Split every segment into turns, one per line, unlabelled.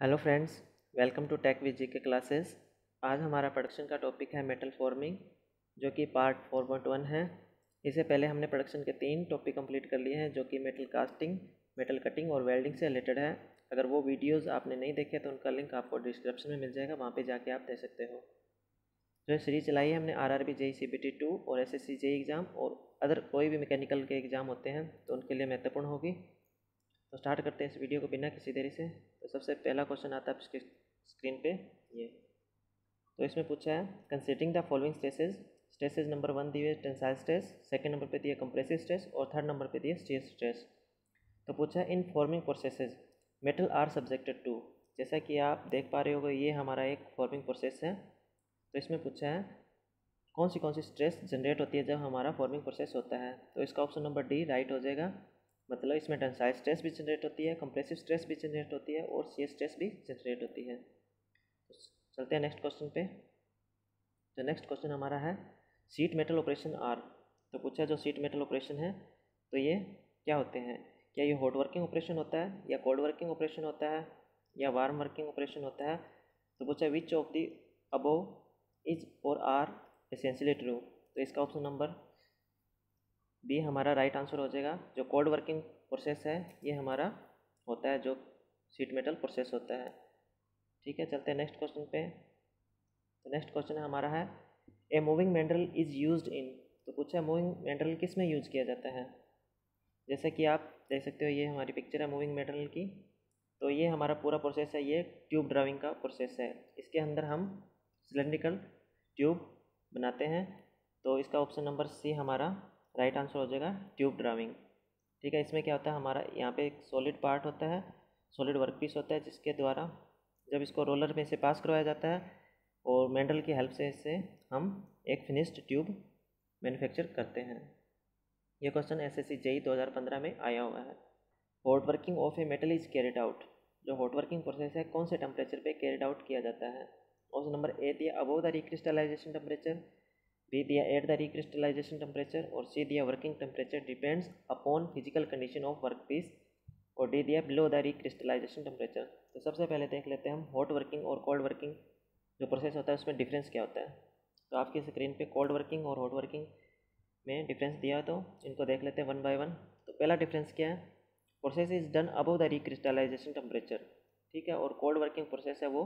Hello friends, welcome to tech विजी के classes. आज हमारा प्रोडक्शन का टॉपिक है मेटल फॉर्मिंग जो कि पार्ट फोर पॉइंट वन है। इससे पहले हमने प्रोडक्शन के तीन टॉपिक कंप्लीट कर लिए हैं, जो कि मेटल कास्टिंग मेटल कटिंग और वेल्डिंग से रिलेटेड है। अगर वो वीडियोस आपने नहीं देखे तो उनका लिंक आपको डिस्क्रिप्शन में मिल जाएगा, वहाँ पे जाके आप दे सकते हो। जो सीरीज़ चलाई है, हमने R R B JE C B T two और S S C JE exam और अदर कोई भी मैकेनिकल के एग्ज़ाम होते हैं तो उनके लिए महत्वपूर्ण होगी। तो स्टार्ट करते हैं इस वीडियो को बिना किसी देरी से। तो सबसे पहला क्वेश्चन आता है आपकी स्क्रीन पे, ये। तो इसमें पूछा है considering the following stresses stresses number one दिए टेंसाइल स्ट्रेस सेकंड नंबर पे दिए कंप्रेसिव स्ट्रेस और थर्ड नंबर पे दिए स्टीयर स्ट्रेस तो पूछा है in forming processes metal are subjected to जैसा कि आप देख पा रहे हो ये हमारा एक फॉर्मिंग प्रोसेस है। तो इसमें पूछा है, कौन सी कौन सी स्ट्रेस जनरेट होती है जब हमारा फॉर्मिंग प्रोसेस होता है? तो इसका ऑप्शन नंबर डी राइट हो जाएगा। मतलब इसमें टेंसाइल स्ट्रेस भी जनरेट होती है कंप्रेसिव स्ट्रेस भी जनरेट होती है और सी स्ट्रेस भी जनरेट होती है। तो चलते हैं नेक्स्ट क्वेश्चन पे। तो नेक्स्ट क्वेश्चन हमारा है सीट मेटल ऑपरेशन आर तो पूछा जो सीट मेटल ऑपरेशन है तो ये क्या होते हैं? क्या ये हॉट वर्किंग ऑपरेशन होता है या कोल्ड वर्किंग ऑपरेशन होता है या वार्म वर्किंग ऑपरेशन होता है? तो पूछा which of the above is और आर एसेंशियली ट्रू तो इसका ऑप्शन नंबर बी हमारा राइट आंसर हो जाएगा, जो कोल्ड वर्किंग प्रोसेस है, ये हमारा होता है जो सीट मेटल प्रोसेस होता है। ठीक है, चलते हैं नेक्स्ट क्वेश्चन पे। तो नेक्स्ट क्वेश्चन हमारा है a moving mandrel is used in तो पूछा है मूविंग मेंडल किसमें यूज़ किया जाता है? जैसे कि आप देख सकते हो, ये हमारी पिक्चर है मूविंग मेंडल की। तो ये हमारा पूरा प्रोसेस है, ये ट्यूब ड्राइविंग का प्रोसेस है। इसके अंदर हम सिलेंड्रिकल ट्यूब बनाते हैं। तो इसका ऑप्शन नंबर सी हमारा राइट आंसर हो जाएगा ट्यूब ड्राविंग ठीक है, इसमें क्या होता है, हमारा यहाँ पे एक सॉलिड पार्ट होता है, सॉलिड वर्क पीस होता है, जिसके द्वारा जब इसको रोलर में से पास करवाया जाता है और मेंडल की हेल्प से इससे हम एक फिनिश्ड ट्यूब मैन्युफैक्चर करते हैं। यह क्वेश्चन एस एस सी दो हज़ार पंद्रह में आया हुआ है। Hot working of a metal is carried out जो हॉट वर्किंग प्रोसेस है, कौन से टेम्परेचर पे कैरिड आउट किया जाता है? ऑप्शन नंबर ए दिया above the recrystallization temperature B दिया एट द रिक्रिस्टलाइजेशन टेम्परेचर और सी दिया working temperature depends upon physical condition of workpiece और डी दिया बिलो द रिक्रिस्टलाइजेशन टेम्परेचर तो सबसे पहले देख लेते हैं हम हॉट वर्किंग और कोल्ड वर्किंग जो प्रोसेस होता है, उसमें डिफरेंस क्या होता है? तो आपकी स्क्रीन पे कोल्ड वर्किंग और हॉट वर्किंग में डिफरेंस दिया तो इनको देख लेते हैं वन बाय वन तो पहला डिफरेंस क्या है? Process is done above the recrystallization temperature ठीक है? और कोल्ड वर्किंग प्रोसेस है वो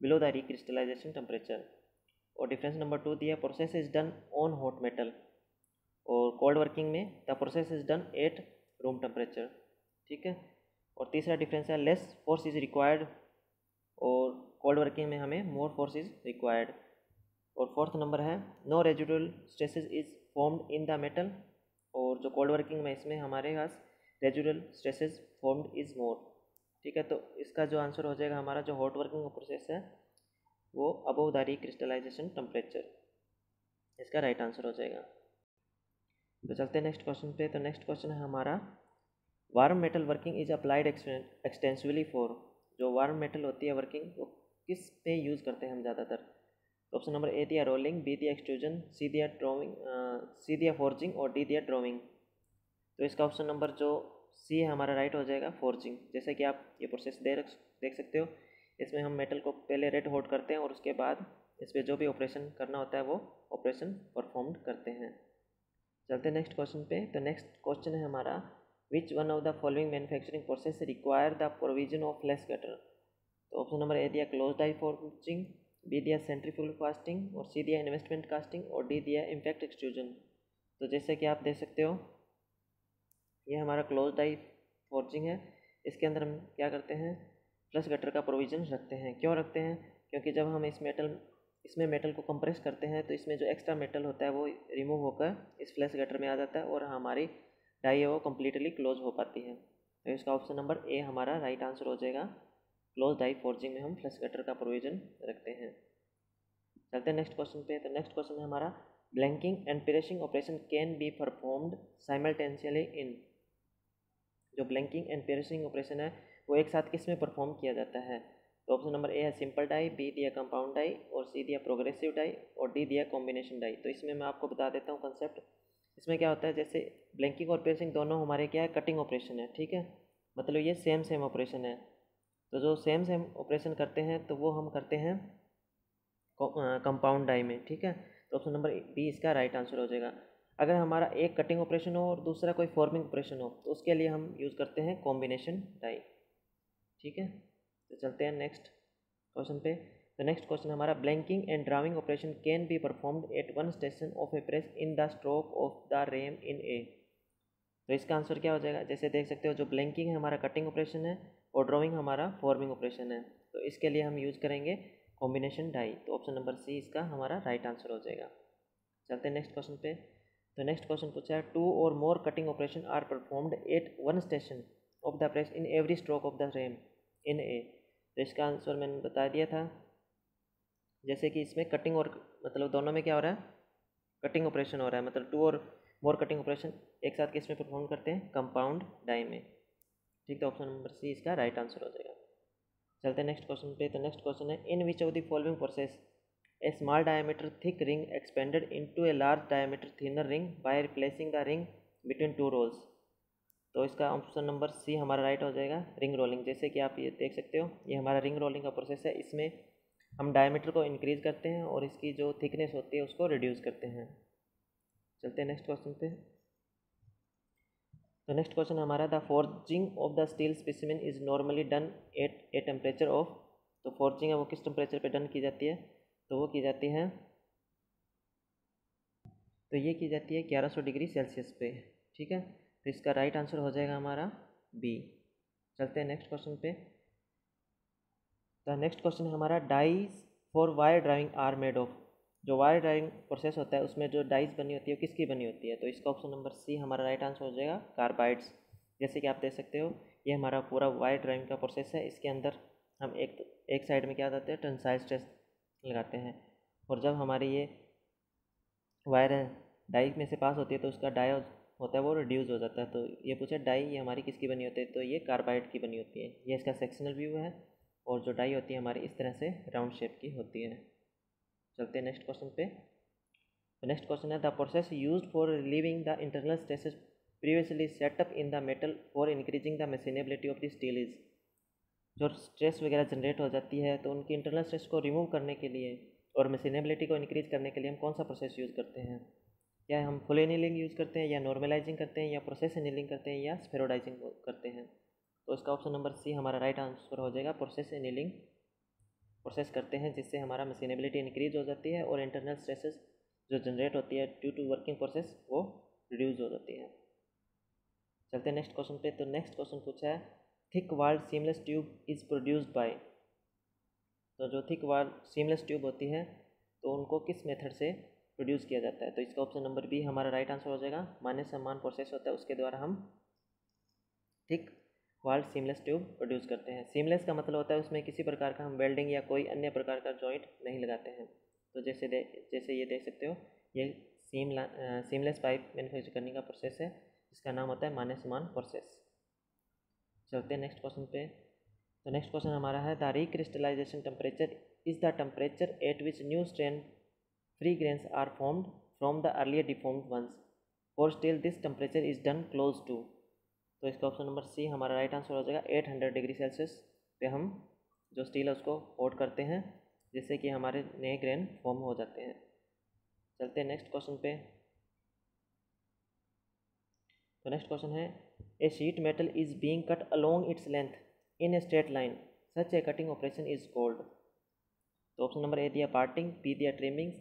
बिलो द रिक्रिस्टलाइजेशन टेम्परेचर और डिफरेंस नंबर टू दिया process is done on hot metal और कोल्ड वर्किंग में the process is done at room temperature ठीक है? और तीसरा डिफरेंस है लेस फोर्स इज़ रिक्वायर्ड और कोल्ड वर्किंग में हमें मोर फोर्स इज़ रिक्वायर्ड और फोर्थ नंबर है no residual stresses is formed in the metal और जो कोल्ड वर्किंग में इसमें हमारे पास residual stresses formed is more ठीक है? तो इसका जो आंसर हो जाएगा, हमारा जो हॉट वर्किंग प्रोसेस है वो अबोव द क्रिस्टलाइजेशन टेम्परेचर इसका राइट आंसर हो जाएगा। तो चलते हैं नेक्स्ट क्वेश्चन पे। तो नेक्स्ट क्वेश्चन है हमारा warm metal working is applied extensively for जो वार्म मेटल होती है वर्किंग वो किस पे यूज़ करते हैं हम ज़्यादातर? ऑप्शन नंबर ए दिया रोलिंग बी दिया एक्सट्रूजन सी दिया ड्रॉइंग सी दिया फोर्जिंग और डी दिया ड्रॉइंग तो इसका ऑप्शन नंबर जो सी है हमारा राइट हो जाएगा फोर्जिंग जैसे कि आप ये प्रोसेस दे रख, देख सकते हो। इसमें हम मेटल को पहले रेड हॉट करते हैं और उसके बाद इस पर जो भी ऑपरेशन करना होता है वो ऑपरेशन परफॉर्म करते हैं। चलते नेक्स्ट क्वेश्चन पे। तो नेक्स्ट क्वेश्चन है हमारा which one of the following manufacturing process require the provision of less gutter तो ऑप्शन नंबर ए दिया क्लोज डाई फॉर्चिंग बी दिया सेंट्रीफ्यूल कास्टिंग और सी दिया इन्वेस्टमेंट कास्टिंग और डी दिया इम्पैक्ट एक्सट्रूजन तो जैसे कि आप देख सकते हो, ये हमारा क्लोज डाई फॉर्चिंग है। इसके अंदर हम क्या करते हैं? फ्लश गटर का प्रोविज़न रखते हैं। क्यों रखते हैं? क्योंकि जब हम इस मेटल इसमें मेटल को कंप्रेस करते हैं तो इसमें जो एक्स्ट्रा मेटल होता है, वो रिमूव होकर इस फ्लश गटर में आ जाता है और हमारी डाई है वो कम्प्लीटली क्लोज हो पाती है। तो इसका ऑप्शन नंबर ए हमारा राइट आंसर हो जाएगा। क्लोज डाई फोर्जिंग में हम फ्लश गटर का प्रोविज़न रखते हैं। चलते हैं नेक्स्ट क्वेश्चन पे। तो नेक्स्ट क्वेश्चन है हमारा blanking and piercing operation can be performed simultaneously in जो ब्लैंकिंग एंड पिरेशिंग ऑपरेशन है वो एक साथ किसमें परफॉर्म किया जाता है? तो ऑप्शन नंबर ए है सिंपल डाई बी दिया कंपाउंड डाई और सी दिया प्रोग्रेसिव डाई और डी दिया कॉम्बिनेशन डाई तो इसमें मैं आपको बता देता हूँ कंसेप्ट इसमें क्या होता है? जैसे ब्लैंकिंग और पेसिंग दोनों हमारे क्या है? कटिंग ऑपरेशन है, ठीक है? मतलब ये सेम सेम ऑपरेशन है. तो जो सेम सेम ऑपरेशन करते हैं तो वो हम करते हैं कंपाउंड डाई में, ठीक है? तो ऑप्शन नंबर बी इसका राइट आंसर हो जाएगा. अगर हमारा एक कटिंग ऑपरेशन हो और दूसरा कोई फॉर्मिंग ऑपरेशन हो तो उसके लिए हम यूज़ करते हैं कॉम्बिनेशन डाई ठीक है? तो चलते हैं नेक्स्ट क्वेश्चन पे। तो नेक्स्ट क्वेश्चन हमारा blanking and drawing operation can be performed at one station of a press in the stroke of the ram in a तो इसका आंसर क्या हो जाएगा? जैसे देख सकते हो, जो ब्लैंकिंग है, हमारा कटिंग ऑपरेशन है और ड्राइंग हमारा फॉर्मिंग ऑपरेशन है। तो इसके लिए हम यूज़ करेंगे कॉम्बिनेशन डाई तो ऑप्शन नंबर सी इसका हमारा राइट आंसर हो जाएगा। चलते हैं नेक्स्ट क्वेश्चन पे। तो नेक्स्ट क्वेश्चन पूछा है टू और more cutting operation are performed at one station of the press in every stroke of the ram in a तो इसका आंसर मैंने बता दिया था। जैसे कि इसमें कटिंग और मतलब दोनों में क्या हो रहा है? कटिंग ऑपरेशन हो रहा है। मतलब टू और मोर कटिंग ऑपरेशन एक साथ किसमें परफॉर्म करते हैं? कंपाउंड डाई में। ठीक है ऑप्शन नंबर सी इसका राइट आंसर हो जाएगा। चलते हैं नेक्स्ट क्वेश्चन पे। तो नेक्स्ट क्वेश्चन है in which of the following process a small diameter thick ring expanded into a large diameter thinner ring by replacing the ring between two rolls तो इसका option number सी हमारा right हो जाएगा ring rolling जैसे कि आप ये देख सकते हो, ये हमारा रिंग रोलिंग का प्रोसेस है। इसमें हम डायमीटर को इंक्रीज़ करते हैं और इसकी जो थिकनेस होती है उसको रिड्यूस करते हैं। चलते हैं नेक्स्ट क्वेश्चन पे। तो नेक्स्ट क्वेश्चन हमारा the forging of the steel specimen is normally done at a temperature of तो फोर्जिंग है वो किस टेम्परेचर पे डन की जाती है? तो वो की जाती है तो ये की जाती है ग्यारह सौ डिग्री सेल्सियस पे, ठीक है? तो इसका राइट आंसर हो जाएगा हमारा बी चलते हैं नेक्स्ट क्वेश्चन पे। तो नेक्स्ट क्वेश्चन है हमारा dies for wire driving are made of जो वायर ड्राइविंग प्रोसेस होता है, उसमें जो डाइस बनी होती है किसकी बनी होती है? तो इसका ऑप्शन नंबर सी हमारा राइट आंसर हो जाएगा कार्बाइड्स जैसे कि आप देख सकते हो, ये हमारा पूरा वायर ड्राइविंग का प्रोसेस है। इसके अंदर हम एक एक साइड में क्या करते हैं? टेंसाइल स्ट्रेस लगाते हैं। और जब हमारी ये वायर डाई में से पास होती है तो उसका डाई होता है वो रिड्यूज़ हो जाता है। तो ये पूछा, डाई ये हमारी किसकी बनी होती है? तो ये कार्बाइड की बनी होती है। ये इसका सेक्शनल व्यू है और जो डाई होती है हमारी इस तरह से राउंड शेप की होती है। चलते हैं नेक्स्ट क्वेश्चन पे। नेक्स्ट क्वेश्चन है the process use for relieving the internal stresses previously setup in the metal for increasing the machinability of the steel is जो स्ट्रेस वगैरह जनरेट हो जाती है तो उनकी इंटरनल स्ट्रेस को रिमूव करने के लिए और मशीनेबिलिटी को इंक्रीज करने के लिए हम कौन सा प्रोसेस यूज़ करते हैं? या हम फुल एनिलिंग यूज़ करते हैं या नॉर्मलाइजिंग करते हैं या प्रोसेस एनिलिंग करते हैं या स्फेरोडाइजिंग करते हैं। तो इसका ऑप्शन नंबर सी हमारा राइट आंसर हो जाएगा प्रोसेस एनिलिंग प्रोसेस करते हैं जिससे हमारा मशीनेबिलिटी इंक्रीज हो जाती है और इंटरनल स्ट्रेसेस जो जनरेट होती है ड्यू टू वर्किंग प्रोसेस वो रिड्यूज हो जाती है। चलते हैं नेक्स्ट क्वेश्चन पे। तो नेक्स्ट क्वेश्चन पूछा है thick walled seamless tube is produced by तो जो थिक वाल्ड सीमलेस ट्यूब होती है तो उनको किस मेथड से प्रोड्यूस किया जाता है। तो इसका ऑप्शन नंबर बी हमारा राइट आंसर हो जाएगा। मान्य सम्मान प्रोसेस होता है, उसके द्वारा हम thick walled seamless tube produce करते हैं। सीमलेस का मतलब होता है, उसमें किसी प्रकार का हम वेल्डिंग या कोई अन्य प्रकार का जॉइंट नहीं लगाते हैं। तो जैसे दे, जैसे ये देख सकते हो, ये सीम सीमलेस पाइप मैन्युफैक्चर करने का प्रोसेस है। इसका नाम होता है मान्य समान प्रोसेस चलते हैं नेक्स्ट क्वेश्चन पे। तो नेक्स्ट क्वेश्चन हमारा है the recrystallization temperature is the temperature at which new strain free grains are formed from the earlier deformed ones और still this temperature is done close to तो इसका option number सी हमारा right answer हो जाएगा eight hundred degree Celsius पे हम जो steel है उसको कोट करते हैं, जिससे कि हमारे नए ग्रेन फॉर्म हो जाते हैं। चलते हैं नेक्स्ट क्वेश्चन पे। तो नेक्स्ट क्वेश्चन है a sheet metal is being cut along its length in a straight line such a cutting operation is called तो ऑप्शन नंबर ए दिया पार्टिंग बी दिया ट्रिमिंग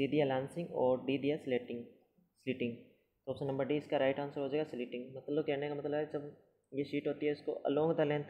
सी दिया लांसिंग और D दिया स्लेटिंग slitting तो option number D इसका right answer हो जाएगा स्लीटिंग मतलब कहने का मतलब है जब ये शीट होती है इसको अलोंग द लेंथ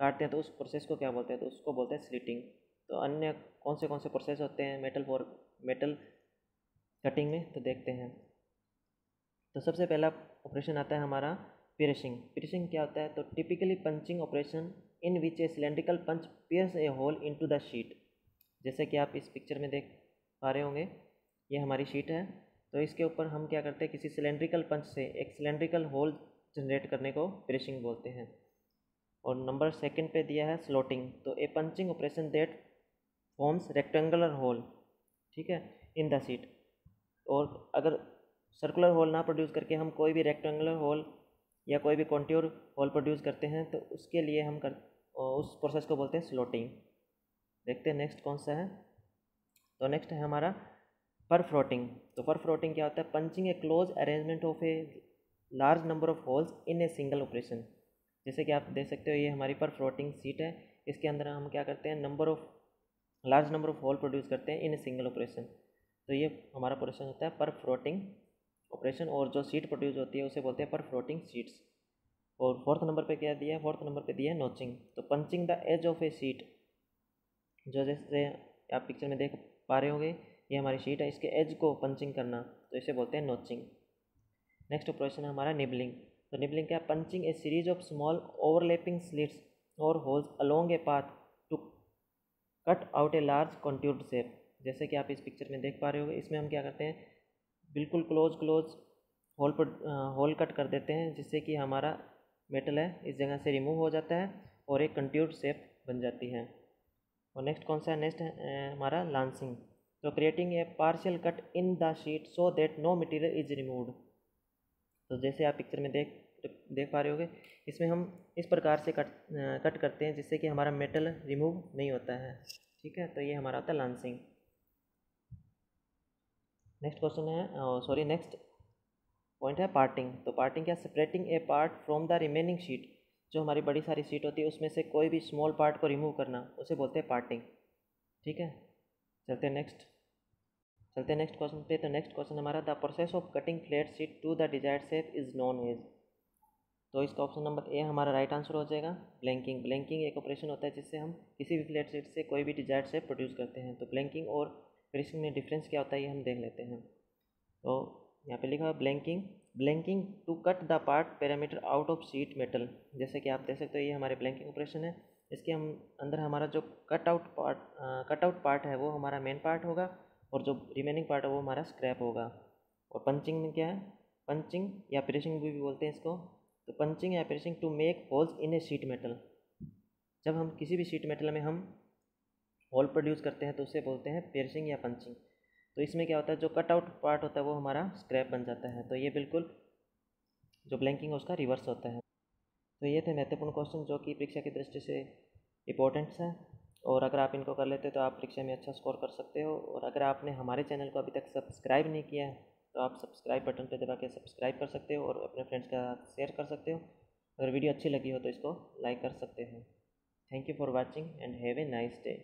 काटते हैं तो उस प्रोसेस को क्या बोलते हैं? तो उसको बोलते हैं स्लीटिंग तो अन्य कौन से कौन से प्रोसेस होते हैं? मेटल फॉर मेटल कटिंग में? तो देखते हैं. तो सबसे पहला ऑपरेशन आता है हमारा पियर्सिंग पियर्सिंग क्या होता है? तो typically punching operation in which a cylindrical punch pierce a hole into the sheet जैसे कि आप इस पिक्चर में देख पा रहे होंगे, ये हमारी शीट है। तो इसके ऊपर हम क्या करते हैं, किसी सिलेंड्रिकल पंच से एक सिलेंड्रिकल होल जनरेट करने को प्रेशिंग बोलते हैं। और नंबर सेकंड पे दिया है स्लोटिंग तो a punching operation that forms rectangular hole ठीक है इन द सीट और अगर सर्कुलर होल ना प्रोड्यूस करके हम कोई भी रेक्टेंगुलर होल या कोई भी कॉन्ट्योर होल प्रोड्यूस करते हैं तो उसके लिए हम कर उस प्रोसेस को बोलते हैं स्लोटिंग देखते हैं नेक्स्ट कौन सा है। तो नेक्स्ट है हमारा पर फ्लोटिंग तो पर फ्लोटिंग क्या होता है? Punching a close arrangement of a large number of holes in a single operation जैसे कि आप देख सकते हो, ये हमारी पर फ्लोटिंग सीट है। इसके अंदर हम क्या करते हैं? Number of large number of hole produce करते हैं इन ए सिंगल ऑपरेशन तो ये हमारा ऑपरेशन होता है पर फ्लोटिंग ऑपरेशन और जो सीट प्रोड्यूस होती है, उसे बोलते हैं पर फ्लोटिंग सीट्स और फोर्थ नंबर पे क्या दिया है? फोर्थ नंबर पे दिया है नोचिंग तो punching the edge of a sheet जो जैसे आप पिक्चर में देख पा रहे होंगे, ये हमारी शीट है, इसके एज को पंचिंग करना तो इसे बोलते हैं नोचिंग नेक्स्ट ऑपरेशन है हमारा निबलिंग तो निबलिंग क्या? Punching a series of small overlapping slits और holes along a path to cut out a large contoured shape जैसे कि आप इस पिक्चर में देख पा रहे हो इसमें हम क्या करते हैं? बिल्कुल क्लोज क्लोज होल पर होल कट कर देते हैं, जिससे कि हमारा मेटल है, इस जगह से रिमूव हो जाता है और एक कंट्यूर्ड शेप बन जाती है। और नेक्स्ट कौन सा है? नेक्स्ट हमारा लांसिंग तो creating a partial cut in the sheet so that no material is removed तो जैसे आप पिक्चर में देख देख पा रहे होगे, इसमें हम इस प्रकार से कट कट करते हैं जिससे कि हमारा मेटल रिमूव नहीं होता है। ठीक है? तो ये हमारा होता है लांसिंग नेक्स्ट क्वेश्चन है सॉरी नेक्स्ट पॉइंट है पार्टिंग तो पार्टिंग क्या? Separating a part from the remaining sheet जो हमारी बड़ी सारी सीट होती है, उसमें से कोई भी स्मॉल पार्ट को रिमूव करना, उसे बोलते हैं पार्टिंग ठीक है? चलते हैं नेक्स्ट चलते हैं नेक्स्ट क्वेश्चन पे तो नेक्स्ट क्वेश्चन हमारा the process of cutting flat sheet to the desired shape is known as तो इसका ऑप्शन नंबर ए हमारा राइट आंसर हो जाएगा. ब्लैंकिंग ब्लैंकिंग एक ऑपरेशन होता है, जिससे हम किसी भी फ्लैट शीट से कोई भी डिजायर्ड शेप प्रोड्यूस करते हैं। तो ब्लैंकिंग और फिनिशिंग में डिफरेंस क्या होता है, ये हम देख लेते हैं। तो यहाँ पे लिखा हुआ blanking blanking to cut the part parameter out of sheet metal. जैसे कि आप देख सकते हो, ये हमारे ब्लैंकिंग ऑपरेशन है। इसके हम, अंदर हमारा जो cut out part cut out part है, वो हमारा मेन पार्ट होगा और जो रिमेनिंग पार्ट है, वो हमारा स्क्रैप होगा। और पंचिंग में क्या है? पंचिंग या प्रेसिंग भी भी बोलते हैं इसको। तो पंचिंग या pressing to make holes in a sheet metal. जब हम किसी भी सीट मेटल में हम होल प्रोड्यूस करते हैं तो उसे बोलते हैं पेरसिंग या पंचिंग। तो इसमें क्या होता है, जो कट आउट पार्ट होता है, वो हमारा स्क्रैप बन जाता है। तो ये बिल्कुल जो ब्लैंकिंग है, उसका रिवर्स होता है। तो ये थे महत्वपूर्ण क्वेश्चन जो कि परीक्षा की दृष्टि से इंपॉर्टेंट्स हैं। और अगर आप इनको कर लेते हो तो आप परीक्षा में अच्छा स्कोर कर सकते हो। और अगर आपने हमारे चैनल को अभी तक सब्सक्राइब नहीं किया है तो आप सब्सक्राइब बटन पर दबा के सब्सक्राइब कर सकते हो और अपने फ्रेंड्स का शेयर कर सकते हो। अगर वीडियो अच्छी लगी हो तो इसको लाइक कर सकते हो। Thank you for watching and have a nice day